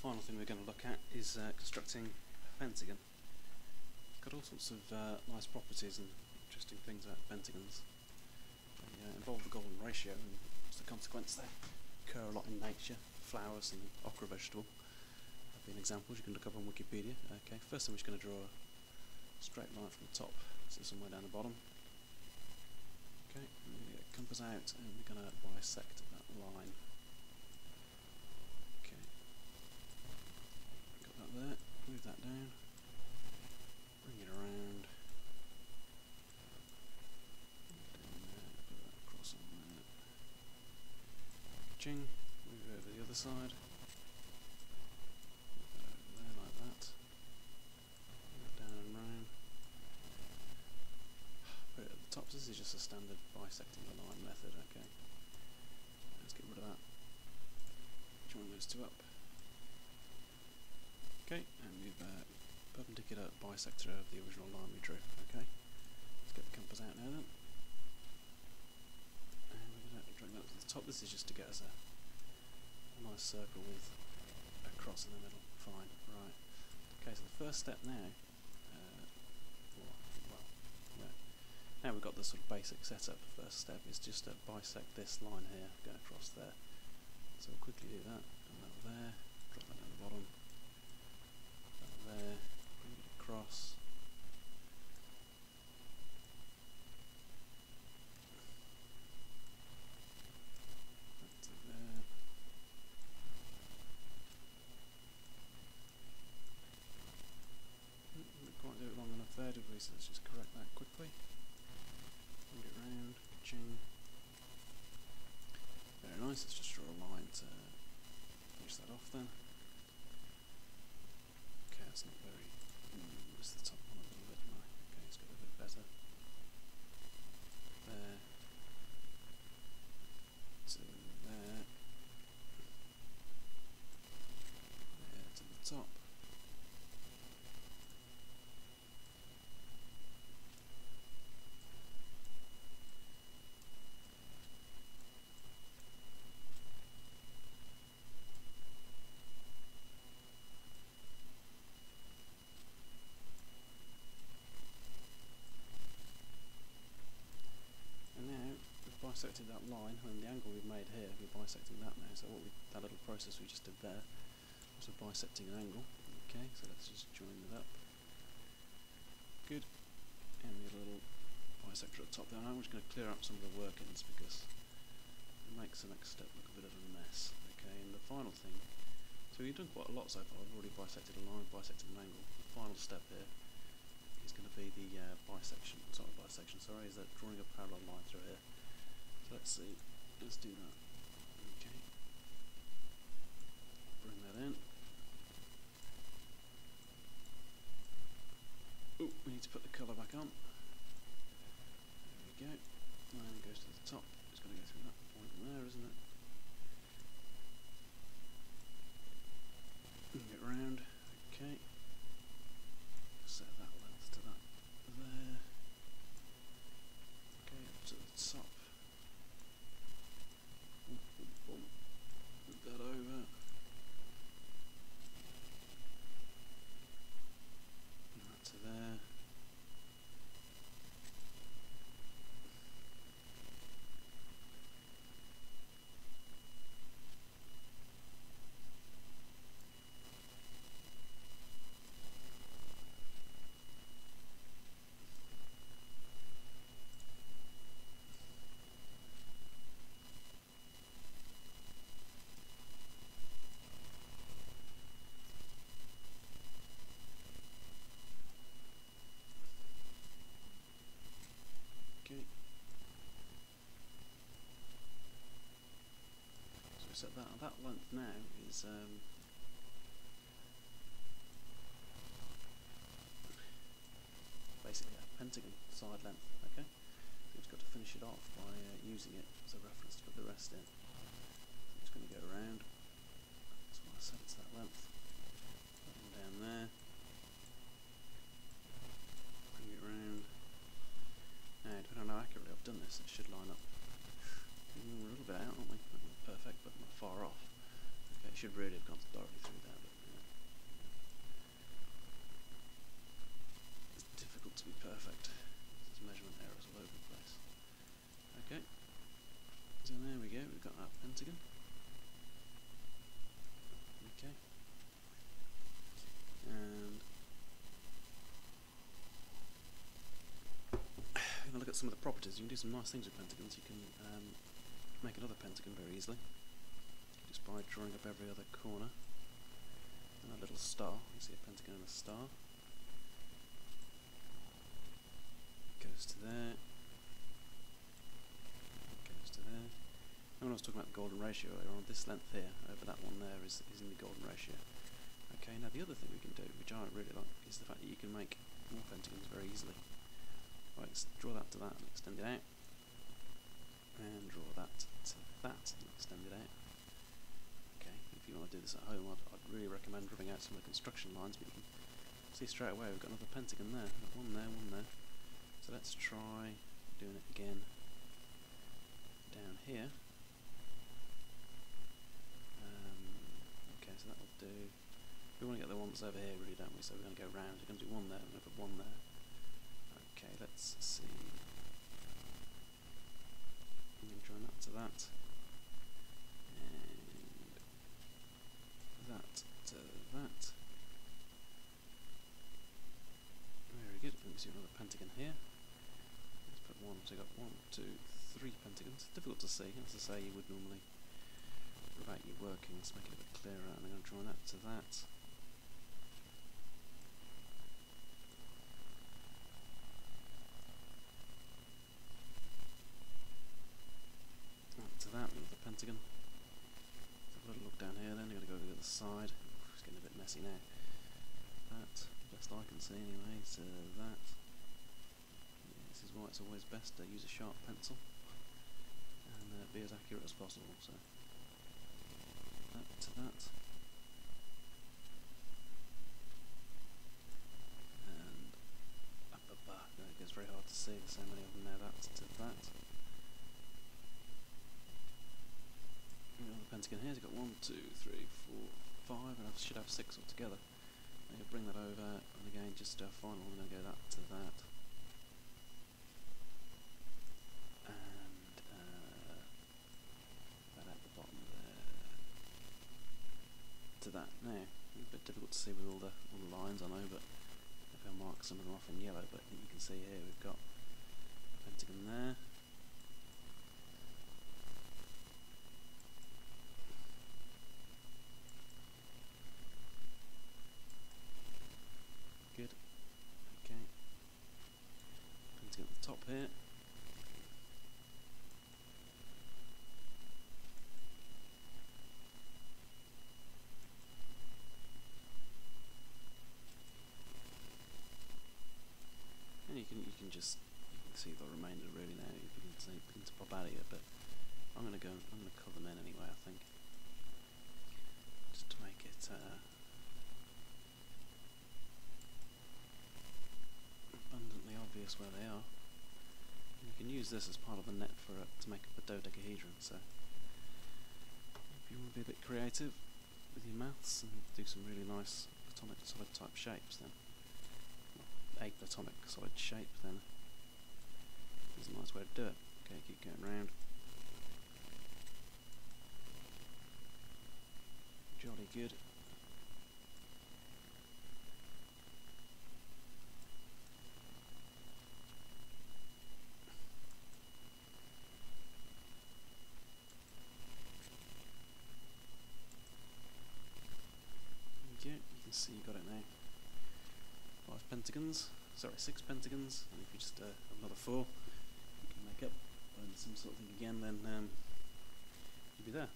final thing we're going to look at is uh, constructing a pentagon. Got all sorts of uh, nice properties and interesting things about pentagons. They uh, involve the golden ratio and as a consequence they occur a lot in nature. Flowers and okra vegetable have been examples you can look up on Wikipedia. Okay, first I'm just going to draw a straight line from the top so somewhere down the bottom. Okay, we're going to get a compass out and we're going to bisect that line. Okay, got that move that down, bring it around, down there, put that across on there. Ching, move it over the other side, move that over there like that, Bring that down and round. Put it at the top, this is just a standard bisecting the line method, okay. Let's get rid of that. Join those two up. Okay, and we've uh, perpendicular bisector of the original line we drew, okay. Let's get the compass out now then. And we're going to drag that to the top. This is just to get us a, a nice circle with a cross in the middle. Fine, right. Okay, so the first step now, uh. Now we've got the sort of basic setup. The First step is just to bisect this line here, going across there. So we'll quickly do that. And that there, drop that down the bottom. That there, bring it across. That to there. Mm, Didn't quite do it long enough there, did we? So let's just correct that quickly. Bring it round, ching. Very nice, let's just draw a line to finish that off then. Okay, that's not very. Mm, missed the top one a little bit, no. Okay, it's got a bit better. There. To there. There to the top. And now we've bisected that line and the angle we've made here, we're bisecting that now. So we that little process we just did there was a bisecting an angle. Okay, so let's just join it up. Good. And we have a little bisector at the top there. I'm just going to clear up some of the workings because it makes the next step look a bit of a mess. Okay, and the final thing. So we've done quite a lot so far. We've already bisected a line, bisected an angle. The final step here is going to be the uh, bisection, sorry, bisection, sorry, is that drawing a parallel line through here. Let's see, let's do that. Okay. Bring that in. Oh, we need to put the colour back on. There we go. Line goes to the top. It's going to go through that point there, isn't it? Bring it round. Okay set that length to that there. Okay, up to the top. Boom, boom, boom. Move that over. And that to there. Okay. We set that that length now is um, basically a pentagon side length. Okay. So we've got to finish it off by uh, using it as a reference to put the rest in. So I'm just going to go around. That's why I set it to that length. Put one down there. Bring it round. Now, depending on how accurately I've done this, it should line up. Mm, we're a little bit out, aren't we? Not perfect, but not far off. Okay, it should really have gone directly through there, but difficult to be perfect. There's measurement errors all over the place. Okay. So there we go, we've got our pentagon. Okay. And if I look at some of the properties, you can do some nice things with pentagons. You can um, make another pentagon very easily, just by drawing up every other corner. And a little star, you see a pentagon and a star. Goes to there. Goes to there. And when I was talking about the golden ratio earlier on, this length here, over that one there, is, is in the golden ratio. Okay, now the other thing we can do, which I really like, is the fact that you can make more pentagons very easily. Right, draw that to that and extend it out. And draw that to that and extend it out. Okay, if you want to do this at home, I'd, I'd really recommend drawing out some of the construction lines, but you can see straight away we've got another pentagon there. One there, one there. So let's try doing it again down here. Um, okay, so that'll do. We want to get the ones over here, really, don't we? So we're going to go round. We're going to do one there, and we're going to put one there. Okay, let's see. I'm going to join that to that. And that to that. Very good. Let me see another pentagon here. Let's one. So we've got one, two, three pentagons. Difficult to see, as I say, you would normally without you working. Let's make it a bit clearer. And I'm going to join that to that. to that with the pentagon. Have a little look down here then, you've got to go to the other side. It's getting a bit messy now. That, best I can see anyway, so that. Why it's always best to use a sharp pencil and uh, be as accurate as possible. So that to that. And up, up. It gets very hard to see, there's so many of them there. That to that. the pentagon here, it's got one, two, three, four, five, and I should have six altogether. I'm going to bring that over, and again, just a final, I'm going to go that to that. And uh, that at the bottom there. That. Now, a bit difficult to see with all the, all the lines, I know, but maybe I'll mark some of them off in yellow, but you can see here we've got pentagon there. top here. And you can you can just you can see the remainder really now. You can see begin to pop out of here, but I'm gonna go. I'm gonna cut them in anyway. I think just to make it. Uh, abundantly obvious where they are. You can use this as part of the net for uh, to make up a dodecahedron. So if you want to be a bit creative with your maths and do some really nice platonic solid type shapes, then a platonic solid shape, then is a nice way to do it. Okay, keep going round. Jolly good. You can see you got it now. Five pentagons, sorry, six pentagons, and if you just uh, another four, you can make up. Some sort of thing again, then um, you'll be there.